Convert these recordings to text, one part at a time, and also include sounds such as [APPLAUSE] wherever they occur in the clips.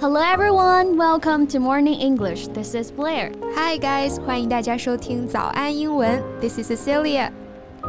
Hello everyone, welcome to Morning English. This is Blair. Hi guys, 欢迎大家收听早安英文。This is Cecilia.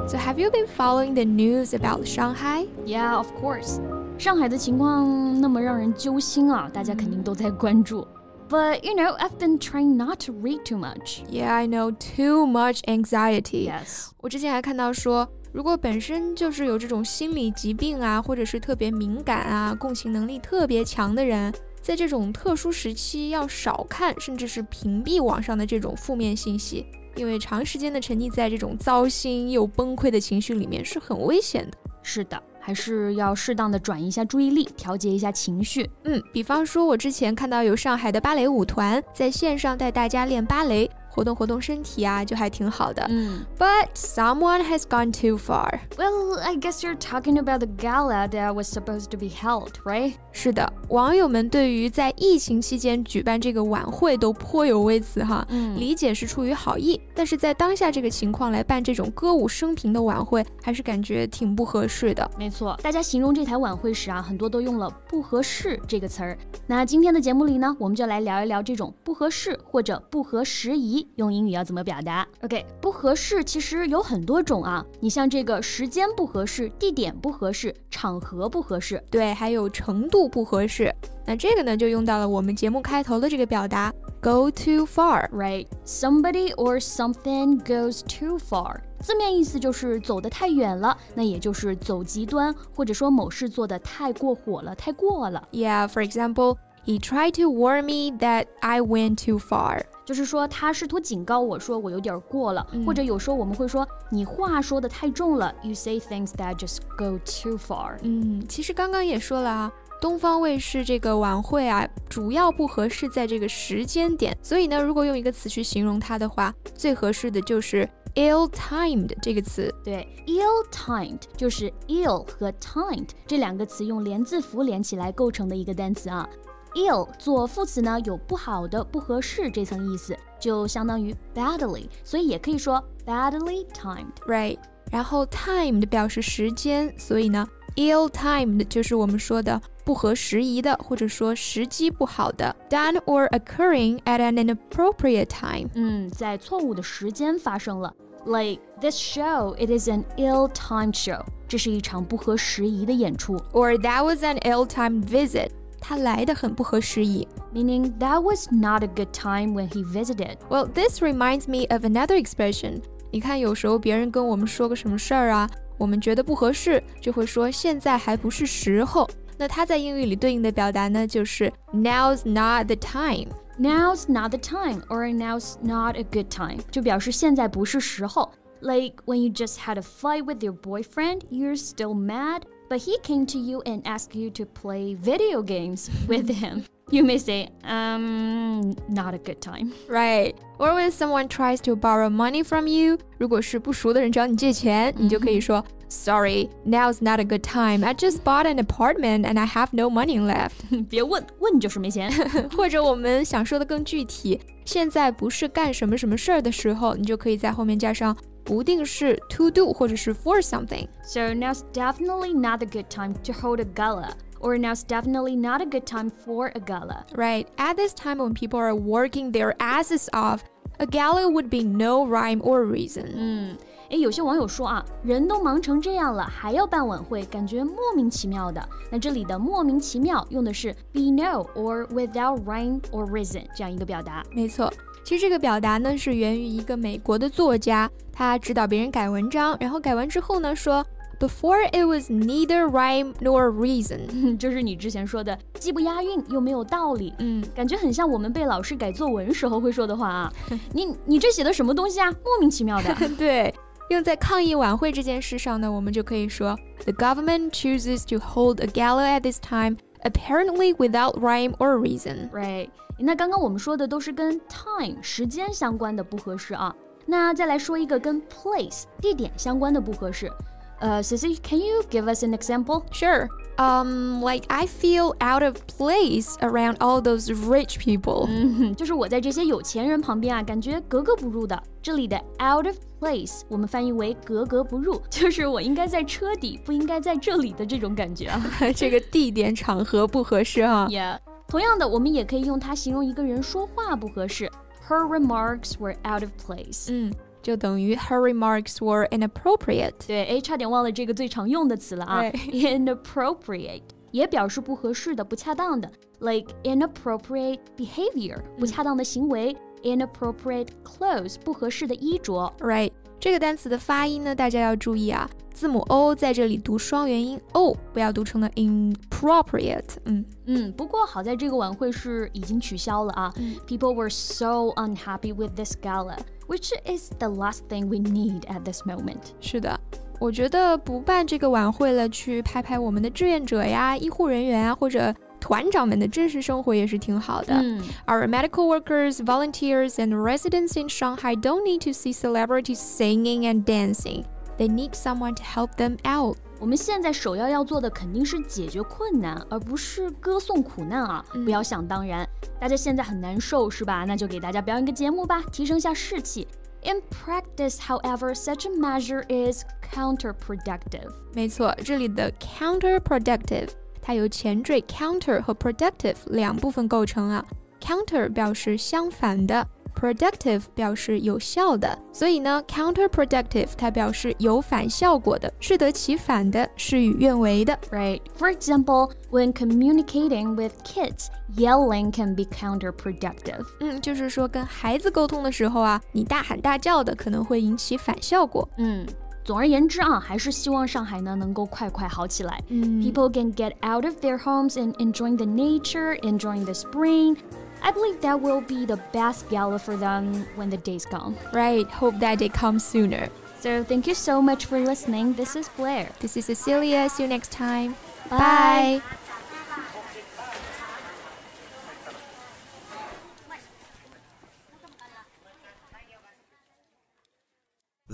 So have you been following the news about Shanghai? Yeah, of course. 上海的情况那么让人揪心啊，大家肯定都在关注。But you know, I've been trying not to read too much. Yeah, I know. Too much anxiety. Yes. 我之前还看到说，如果本身就是有这种心理疾病啊，或者是特别敏感啊、共情能力特别强的人。 在这种特殊时期，要少看，甚至是屏蔽网上的这种负面信息，因为长时间的沉溺在这种糟心又崩溃的情绪里面是很危险的。是的，还是要适当的转移一下注意力，调节一下情绪。嗯，比方说，我之前看到有上海的芭蕾舞团在线上带大家练芭蕾。活动活动身体啊，就还挺好的。嗯，But someone has gone too far. Well, I guess you're talking about the gala that was supposed to be held, right? 是的，网友们对于在疫情期间举办这个晚会都颇有微词哈。嗯，理解是出于好意，但是在当下这个情况来办这种歌舞升平的晚会，还是感觉挺不合适的。没错，大家形容这台晚会时啊，很多都用了“不合适”这个词儿。那今天的节目里呢，我们就来聊一聊这种不合适或者不合时宜。用英语要怎么表达？OK，不合适其实有很多种啊。你像这个时间不合适、地点不合适、场合不合适，对，还有程度不合适。那这个呢，就用到了我们节目开头的这个表达，go too far，right？Somebody or something goes too far，字面意思就是走得太远了，那也就是走极端，或者说某事做得太过火了、太过了。Yeah，for example。He tried to warn me that I went too far，就是说他试图警告我说我有点过了，嗯、或者有时候我们会说你话说的太重了，You say things that just go too far。嗯，其实刚刚也说了啊，东方卫视这个晚会啊，主要不合适在这个时间点，所以呢，如果用一个词去形容它的话，最合适的就是 ill-timed 这个词。对，ill-timed 就是 ill 和 timed 这两个词用连字符连起来构成的一个单词啊。ill 做副词呢，有不好的、不合适这层意思，就相当于 badly，所以也可以说 badly timed，right？然后 timed 表示时间，所以呢，ill-timed 就是我们说的不合时宜的，或者说时机不好的，done or occurring at an inappropriate time。嗯，在错误的时间发生了。Like this show, it is an ill-timed show。这是一场不合时宜的演出。Or that was an ill-timed visit。 他来的很不合时宜，meaning that was not a good time when he visited. Well, this reminds me of another expression. 你看，有时候别人跟我们说个什么事儿啊，我们觉得不合适，就会说现在还不是时候。那它在英语里对应的表达呢，就是 Now's not the time. Now's not the time, or now's not a good time，就表示现在不是时候。Like when you just had a fight with your boyfriend, you're still mad but he came to you and asked you to play video games with [LAUGHS] him. You may say, um, not a good time. Right. Or when someone tries to borrow money from you, 如果是不熟的人找你借钱，你就可以说 Sorry, now's not a good time. I just bought an apartment and I have no money left. [LAUGHS] [LAUGHS] 别问，问就是没钱。或者我们想说的更具体，现在不是干什么什么事儿的时候，你就可以在后面加上 不定式 to do 或者是 for something. So now's definitely not a good time to hold a gala. Or now's definitely not a good time for a gala. Right. At this time when people are working their asses off, a gala would be no rhyme or reason. 嗯，诶，有些网友说啊，人都忙成这样了，还要办晚会，感觉莫名其妙的。那这里的莫名其妙用的是 be no or without rhyme or reason 这样一个表达。没错。 其实这个表达呢，是源于一个美国的作家，他指导别人改文章，然后改完之后呢，说 Before it was neither rhyme nor reason，[LAUGHS] 就是你之前说的，既不押韵又没有道理。嗯，感觉很像我们被老师改作文时候会说的话啊。[LAUGHS] 你你这写的什么东西啊？莫名其妙的。[LAUGHS] 对，用在抗议晚会这件事上呢，我们就可以说 The government chooses to hold a gala at this time apparently without rhyme or reason. Right. 那刚刚我们说的都是跟 time 时间相关的不合适啊。那再来说一个跟 place 地点相关的不合适。 呃，Sissy, can you give us an example? Sure. Um, like I feel out of place around all those rich people. 嗯，[LAUGHS] 就是我在这些有钱人旁边啊，感觉格格不入的。这里的 out of place 我们翻译为格格不入，就是我应该在车底，不应该在这里的这种感觉啊。这个地点场合不合适啊。Yeah. 同样的，我们也可以用它形容一个人说话不合适。Her [LAUGHS] remarks [LAUGHS] were out of place。嗯， 就等于 Her remarks were inappropriate。对，哎，差点忘了这个最常用的词了啊，inappropriate [LAUGHS] 也表示不合适的、不恰当的，like inappropriate behavior，不恰当的行为；inappropriate clothes，不合适的衣着。Right。 这个单词的发音呢，大家要注意啊，字母 o 在这里读双元音 o，不要读成了 inappropriate。嗯嗯，不过好在这个晚会是已经取消了啊。People were so unhappy with this gala, which is the last thing we need at this moment。是的。我觉得不办这个晚会了，去拍拍我们的志愿者呀、医护人员啊，或者团长们的真实生活也是挺好的。嗯、Our medical workers, volunteers, and residents in Shanghai don't need to see celebrities singing and dancing. They need someone to help them out. 我们现在首要要做的肯定是解决困难，而不是歌颂苦难啊！不要想当然，大家现在很难受是吧？那就给大家表演个节目吧，提升一下士气。In practice, however, such a measure is counterproductive. 没错，这里的 counterproductive 它由前缀 counter 和 productive 两部分构成啊。counter 表示相反的，productive 表示有效的，所以呢，counterproductive 它表示有反效果的，适得其反的，事与愿违的。Right. For example, when communicating with kids, yelling can be counterproductive. 嗯，就是说跟孩子沟通的时候啊，你大喊大叫的可能会引起反效果。嗯。 总而言之啊，还是希望上海呢能够快快好起来。嗯，People can get out of their homes and enjoying the nature, enjoying the spring. I believe that will be the best gala for them when the days come. Right. Hope that day comes sooner. So thank you so much for listening. This is Blair. This is Cecilia. See you next time. Bye. Bye.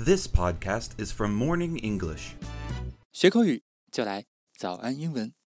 This podcast is from Morning English. 学口语就来早安英文。